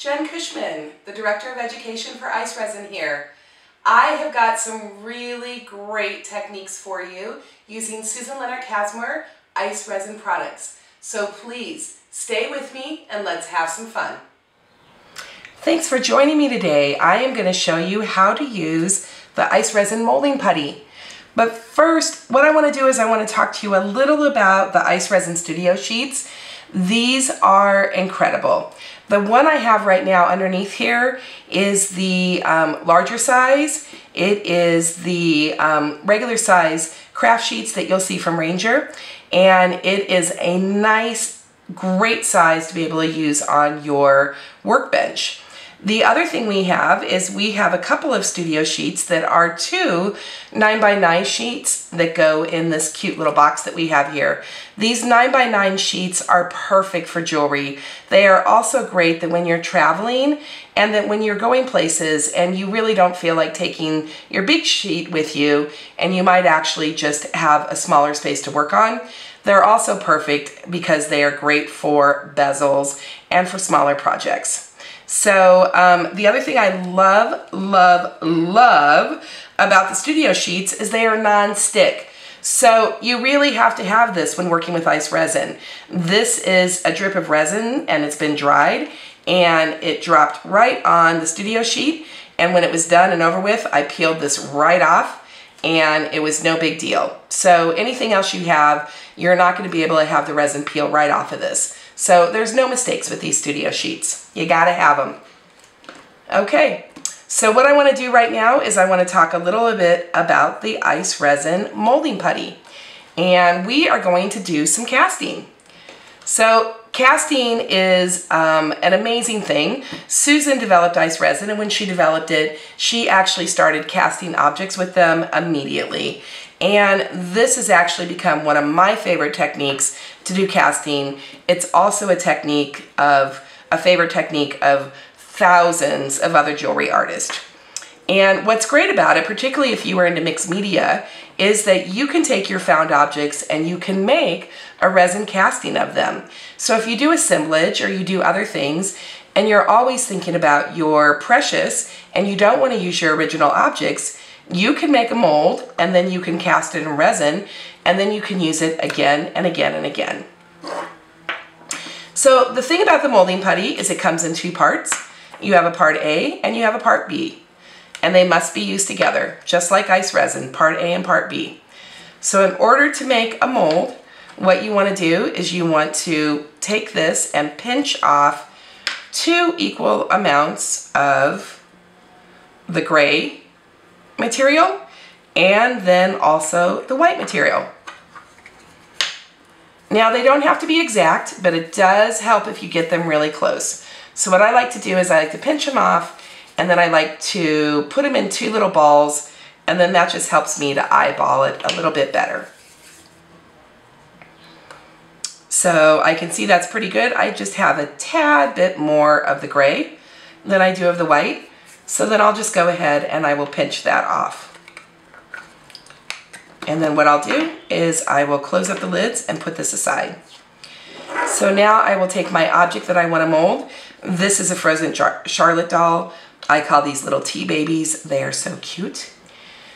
Jen Cushman, the Director of Education for Ice Resin here. I have got some really great techniques for you using Susan Lenart Kazmer Ice Resin products. So please stay with me and let's have some fun. Thanks for joining me today. I am going to show you how to use the Ice Resin Molding Putty. But first, what I want to do is I want to talk to you a little about the Ice Resin Studio Sheets. These are incredible. The one I have right now underneath here is the um, larger size. It is the um, regular size craft sheets that you'll see from Ranger. And it is a nice, great size to be able to use on your workbench. The other thing we have is we have a couple of studio sheets that are two 9 by 9 sheets that go in this cute little box that we have here. These 9 by 9 sheets are perfect for jewelry. They are also great that when you're traveling and that when you're going places and you really don't feel like taking your big sheet with you and you might actually just have a smaller space to work on. They're also perfect because they are great for bezels and for smaller projects. So um, the other thing I love, love, love about the studio sheets is they are non-stick. So you really have to have this when working with ice resin. This is a drip of resin and it's been dried and it dropped right on the studio sheet. And when it was done and over with, I peeled this right off and it was no big deal. So anything else you have, you're not gonna be able to have the resin peel right off of this. So there's no mistakes with these studio sheets. You gotta have them. Okay, so what I wanna do right now is I wanna talk a little bit about the ice resin molding putty. And we are going to do some casting. So casting is um, an amazing thing. Susan developed ice resin and when she developed it, she actually started casting objects with them immediately. And this has actually become one of my favorite techniques to do casting. It's also a technique of, a favorite technique of thousands of other jewelry artists. And what's great about it, particularly if you are into mixed media, is that you can take your found objects and you can make a resin casting of them. So if you do assemblage or you do other things, and you're always thinking about your precious and you don't want to use your original objects, you can make a mold and then you can cast it in resin and then you can use it again and again and again. So the thing about the molding putty is it comes in two parts. You have a part A and you have a part B and they must be used together just like ice resin, part A and part B. So in order to make a mold, what you want to do is you want to take this and pinch off two equal amounts of the gray material and then also the white material. Now they don't have to be exact, but it does help if you get them really close. So what I like to do is I like to pinch them off and then I like to put them in two little balls and then that just helps me to eyeball it a little bit better. So I can see that's pretty good. I just have a tad bit more of the gray than I do of the white. So then I'll just go ahead and I will pinch that off. And then what I'll do is I will close up the lids and put this aside. So now I will take my object that I want to mold. This is a frozen Charlotte doll. I call these little tea babies. They are so cute.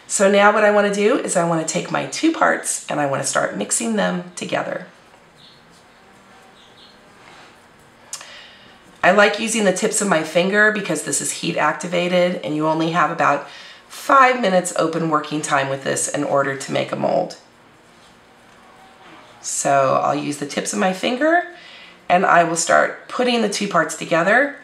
So now what I want to do is I want to take my two parts and I want to start mixing them together. I like using the tips of my finger because this is heat activated and you only have about five minutes open working time with this in order to make a mold. So I'll use the tips of my finger and I will start putting the two parts together.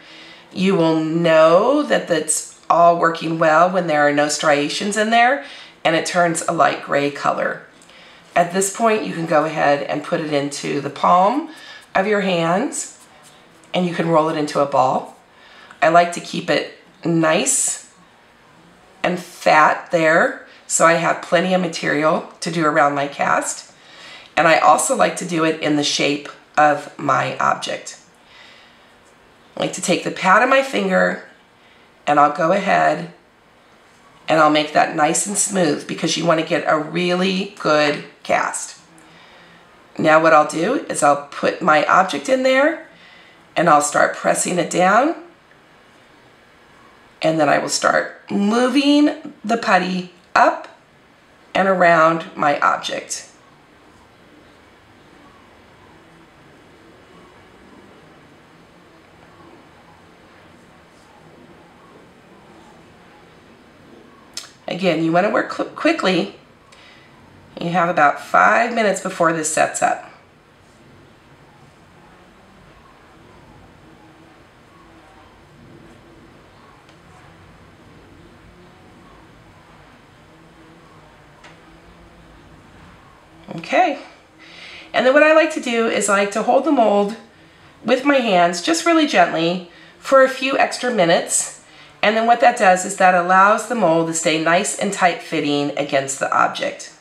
You will know that that's all working well when there are no striations in there and it turns a light gray color. At this point, you can go ahead and put it into the palm of your hands and you can roll it into a ball. I like to keep it nice and fat there so I have plenty of material to do around my cast. And I also like to do it in the shape of my object. I like to take the pad of my finger and I'll go ahead and I'll make that nice and smooth because you want to get a really good cast. Now what I'll do is I'll put my object in there and I'll start pressing it down And then I will start moving the putty up and around my object. Again, you want to work quickly. You have about five minutes before this sets up. Okay. And then what I like to do is I like to hold the mold with my hands just really gently for a few extra minutes. And then what that does is that allows the mold to stay nice and tight fitting against the object.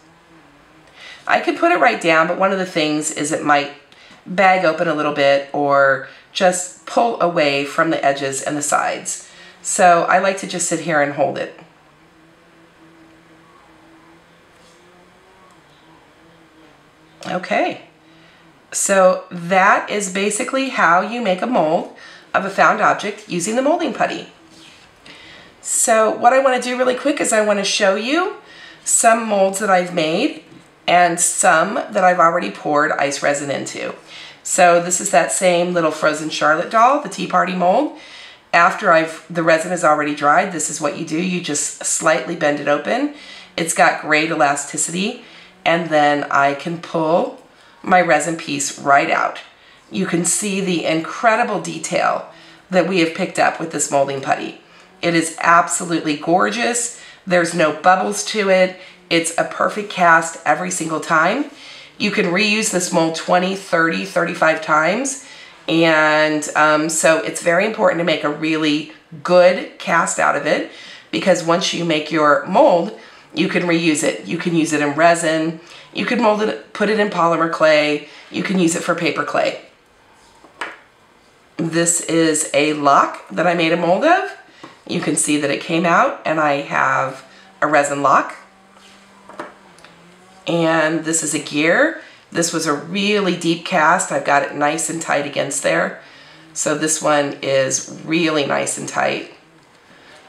I could put it right down, but one of the things is it might bag open a little bit or just pull away from the edges and the sides. So I like to just sit here and hold it. Okay, so that is basically how you make a mold of a found object using the molding putty. So what I want to do really quick is I want to show you some molds that I've made and some that I've already poured ice resin into. So this is that same little frozen Charlotte doll, the Tea Party mold. After I've the resin is already dried, this is what you do. You just slightly bend it open. It's got great elasticity and then I can pull my resin piece right out. You can see the incredible detail that we have picked up with this molding putty. It is absolutely gorgeous. There's no bubbles to it. It's a perfect cast every single time. You can reuse this mold 20, 30, 35 times. And um, so it's very important to make a really good cast out of it because once you make your mold, you can reuse it. You can use it in resin. You can mold it, put it in polymer clay. You can use it for paper clay. This is a lock that I made a mold of. You can see that it came out and I have a resin lock. And this is a gear. This was a really deep cast. I've got it nice and tight against there. So this one is really nice and tight.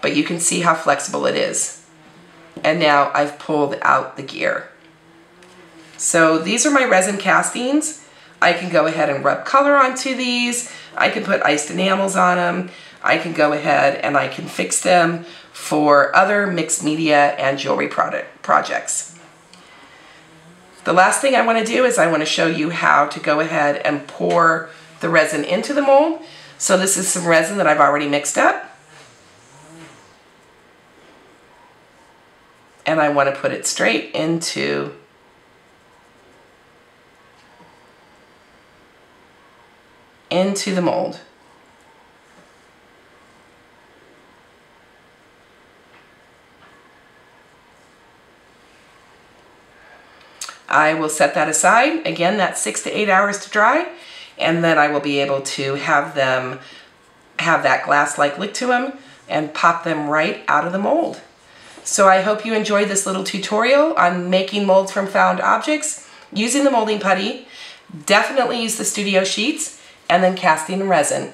But you can see how flexible it is and now I've pulled out the gear. So these are my resin castings. I can go ahead and rub color onto these. I can put iced enamels on them. I can go ahead and I can fix them for other mixed media and jewelry product projects. The last thing I want to do is I want to show you how to go ahead and pour the resin into the mold. So this is some resin that I've already mixed up. And I want to put it straight into into the mold. I will set that aside. Again, that's six to eight hours to dry. And then I will be able to have them have that glass-like look to them and pop them right out of the mold. So I hope you enjoyed this little tutorial on making molds from found objects using the molding putty. Definitely use the studio sheets and then casting resin.